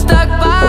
stuck by